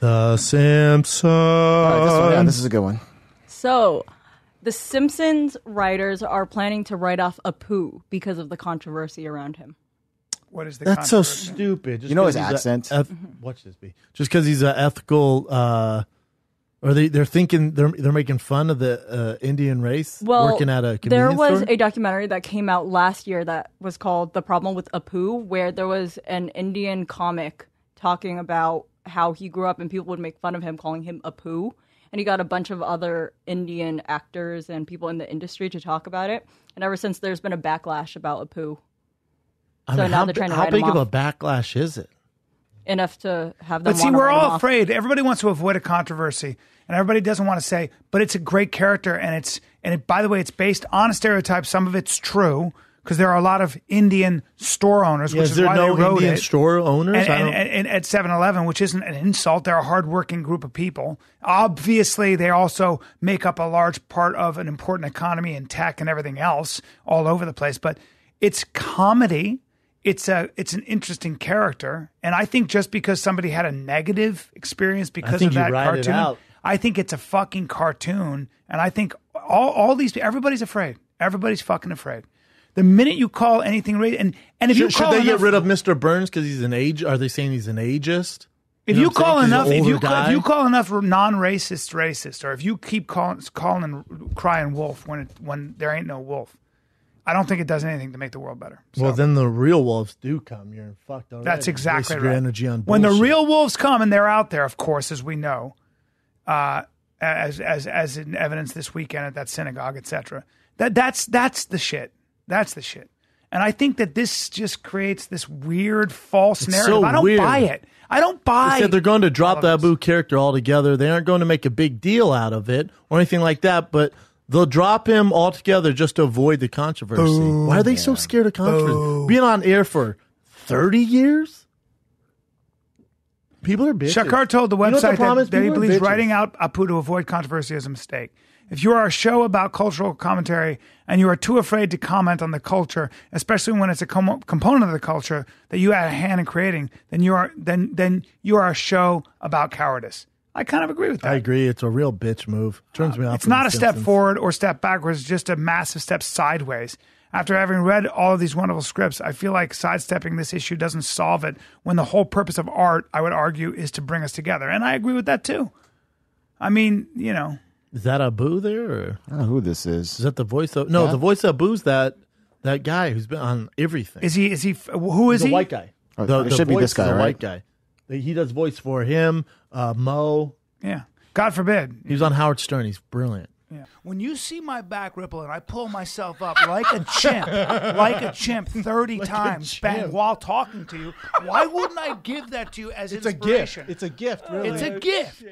The Simpsons. All right, this, one, yeah, this is a good one. So, the Simpsons writers are planning to write off Apu because of the controversy around him. What is the That's so stupid. Just You know his he's a accent? eth- watch this be. Just because he's an ethical, uh, or they they're thinking they're they're making fun of the uh, Indian race Well, working at a there was store. a documentary that came out last year that was called "The Problem with Apu," where there was an Indian comic talking about how he grew up and people would make fun of him, calling him Apu. And he got a bunch of other Indian actors and people in the industry to talk about it. And ever since, there's been a backlash about Apu. I so mean, now how, they're trying to how big him of a backlash is it? enough to have them. But see, we're write him all off. afraid. Everybody wants to avoid a controversy, and everybody doesn't want to say. But it's a great character, and it's and it, by the way, it's based on a stereotype. Some of it's true because there are a lot of Indian store owners, Yeah, which is is there why no they wrote Indian it. store owners? And, and, and, and at 7-Eleven, which isn't an insult, they're a hardworking group of people. Obviously, they also make up a large part of an important economy and tech and everything else all over the place. But it's comedy. It's a it's an interesting character, and I think just because somebody had a negative experience because of that cartoon. I think it's a fucking cartoon, and I think all all these everybody's afraid. Everybody's fucking afraid. The minute you call anything race, and and if you should, should call they enough, get rid of Mr. Burns because he's an age? Are they saying he's an ageist? If know you, call enough, if you call, if you call enough non-racist racist, or if you keep calling calling and crying wolf when it, when there ain't no wolf, I don't think it does anything to make the world better. So well, then the real wolves do come. You're fucked already. that's exactly right. Your energy on when the real wolves come, and they're out there, of course, as we know, uh, as as as in evidence this weekend at that synagogue, etc. That that's that's the shit. That's the shit. And I think that this just creates this weird false It's narrative. so I don't weird. buy it. I don't buy. They said they're going to drop the. Apu character altogether. They aren't going to make a big deal out of it or anything like that, but they'll drop him altogether just to avoid the controversy. Why are they so scared of controversy? Being on air for 30 years? People are bitches. Shankar told the You know what website problem that, is? that he People are believes bitches. writing out Apu to avoid controversy is a mistake. If you are a show about cultural commentary and you are too afraid to comment on the culture, especially when it's a com- component of the culture that you had a hand in creating, then you are then then you are a show about cowardice. I kind of agree with that. I agree. It's a real bitch move. Uh, Turns me off. It's not a step forward or step backwards, just a massive step sideways. After having read all of these wonderful scripts, I feel like sidestepping this issue doesn't solve it when the whole purpose of art, I would argue, is to bring us together. And I agree with that too. I mean, you know, Is that Apu there? Or I don't know who this is. is that the voice of. No, Yeah. the voice of Apu's that that guy who's been on everything. is he, is he, who is He's he? a white guy. Oh, The, it the should be this guy, right? white guy. He does voice for him, uh, Mo. Yeah. God forbid. He was on Howard Stern. He's brilliant. Yeah. When you see my back ripple and I pull myself up like a chimp, like a chimp 30 times bang, while talking to you, why wouldn't I give that to you as It's a gift. It's a gift, really. It's a gift.